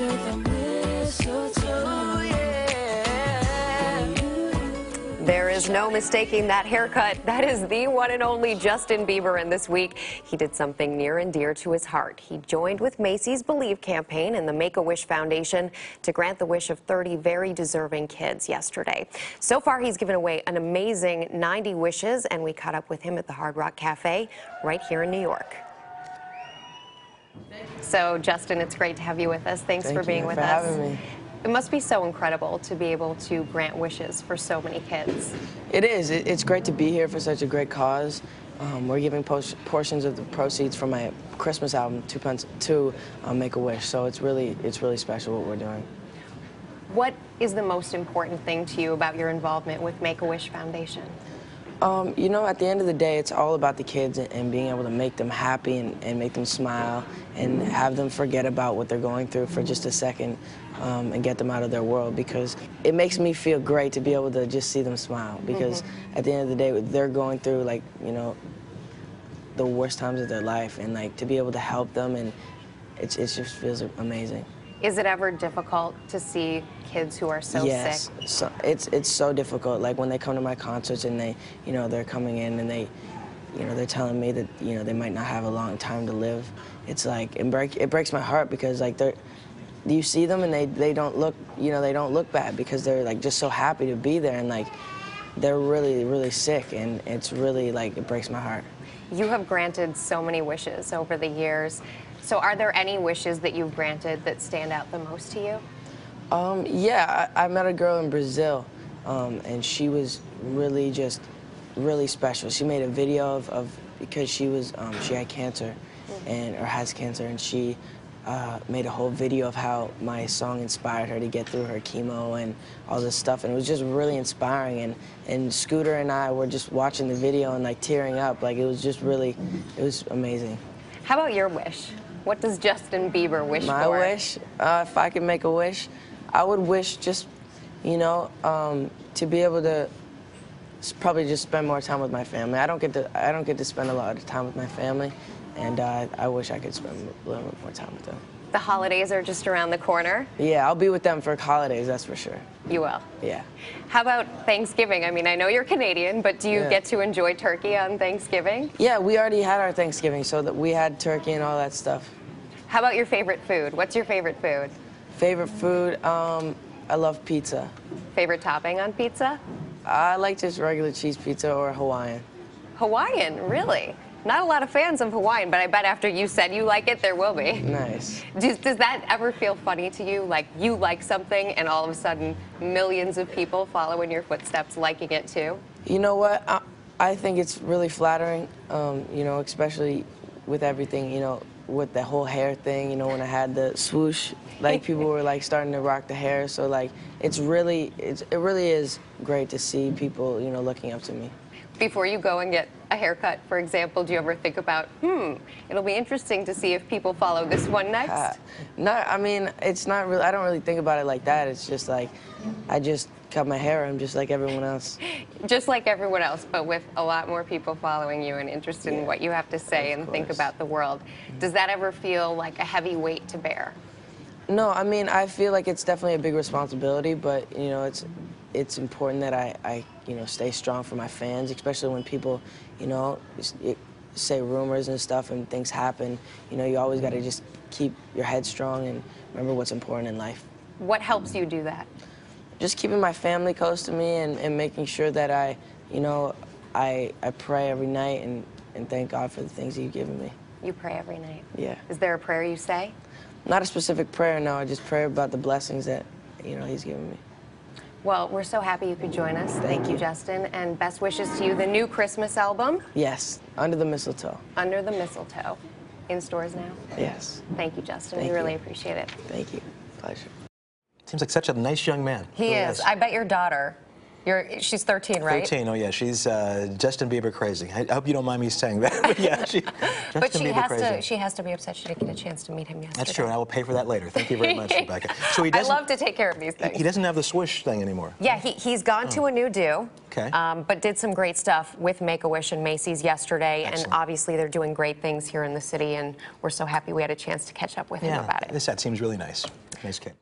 under the mistletoe. There is no mistaking that haircut. That is the one and only Justin Bieber. And this week, he did something near and dear to his heart. He joined with Macy's Believe campaign and the Make-A-Wish Foundation to grant the wish of 30 very deserving kids yesterday. So far, he's given away an amazing 90 wishes, and we caught up with him at the Hard Rock Cafe right here in New York. So, Justin, it's great to have you with us. Thanks Thank for being you with for us. having me. It must be so incredible to be able to grant wishes for so many kids. It is. It's great to be here for such a great cause. Um, we're giving portions of the proceeds from my Christmas album to, Pens- to um, Make a Wish. So it's really, it's really special what we're doing. What is the most important thing to you about your involvement with Make-A-Wish Foundation? Um, you know, at the end of the day, it's all about the kids and, and being able to make them happy and, and make them smile and have them forget about what they're going through for just a second um, and get them out of their world because it makes me feel great to be able to just see them smile because at the end of the day, they're going through like, you know, the worst times of their life and like to be able to help them and it's, it just feels amazing. Is it ever difficult to see kids who are so yes. sick? So it's it's so difficult. Like when they come to my concerts and they, you know, they're coming in and they, you know, they're telling me that you know they might not have a long time to live. It's like it break it breaks my heart because like they're, you see them and they they don't look you know they don't look bad because they're like just so happy to be there and like they're really really sick and it's really like it breaks my heart. You have granted so many wishes over the years. So are there any wishes that you've granted that stand out the most to you? Um, yeah, I, I met a girl in Brazil, um, and she was really just really special. She made a video of, of because she was um, she had cancer, and or has cancer, and she uh, made a whole video of how my song inspired her to get through her chemo and all this stuff, and it was just really inspiring. And and Scooter and I were just watching the video and like tearing up, like it was just really, it was amazing. How about your wish? What does Justin Bieber wish My for? wish, uh, if I could make a wish, I would wish just, you know, um, to be able to probably just spend more time with my family. I don't get to, I don't get to spend a lot of time with my family, and uh, I wish I could spend a little bit more time with them. The holidays are just around the corner. Yeah, I'll be with them for holidays, that's for sure. You will. Yeah. How about Thanksgiving? I mean, I know you're Canadian, but do you Yeah. get to enjoy turkey on Thanksgiving? Yeah, we already had our Thanksgiving, so that we had turkey and all that stuff. How about your favorite food? What's your favorite food? Favorite food, um, I love pizza. Favorite topping on pizza? I like just regular cheese pizza or Hawaiian. Hawaiian, really? Not a lot of fans of Hawaiian, but I bet after you said you like it, there will be. Nice. Does, does that ever feel funny to you? Like you like something and all of a sudden millions of people follow in your footsteps liking it too? You know what? I, I think it's really flattering, um, you know, especially with everything, you know, with the whole hair thing, you know, when I had the swoosh, like people were like starting to rock the hair. So like, it's really, it's, it really is great to see people, you know, looking up to me. Before you go and get a haircut, for example, do you ever think about, hmm, it'll be interesting to see if people follow this one next? Uh, no, I mean, it's not really, I don't really think about it like that. It's just like, I just cut my hair, I'm just like everyone else. Just like everyone else, but with a lot more people following you and interested in what you have to say and think about the world. Does that ever feel like a heavy weight to bear? No, I mean, I feel like it's definitely a big responsibility, but you know, it's it's important that I, I you know, stay strong for my fans, especially when people, you know, it, say rumors and stuff and things happen. You know, you always got to mm-hmm. just keep your head strong and remember what's important in life. What helps you do that? Just keeping my family close to me and, and making sure that I, you know, I I pray every night and, and thank God for the things He's given me. You pray every night. Yeah. Is there a prayer you say? Not a specific prayer, no. I just pray about the blessings that, you know, He's given me. Well, we're so happy you could join us. Thank you, you. Justin, and best wishes to you. The new Christmas album, Yes, under the mistletoe. Under the Mistletoe, in stores now. Yes. Thank you, Justin. Thank we really you. appreciate it. Thank you. Pleasure. Seems like such a nice young man. He Really is. I bet your daughter, you're, she's 13, right? 13, oh yeah, she's uh, Justin Bieber crazy. I, I hope you don't mind me saying that. but yeah, she, Justin But she Bieber has crazy. to. She has to be upset she didn't get a chance to meet him yesterday. That's true, and I will pay for that later. Thank you very much, Rebecca. So he doesn't. I love to take care of these things. He doesn't have the swoosh thing anymore. Yeah, he, he's gone to a new do. Okay. Um, but did some great stuff with Make a Wish and Macy's yesterday. Excellent. And obviously, they're doing great things here in the city. And we're so happy we had a chance to catch up with him about it. this that seems really nice. Nice kid.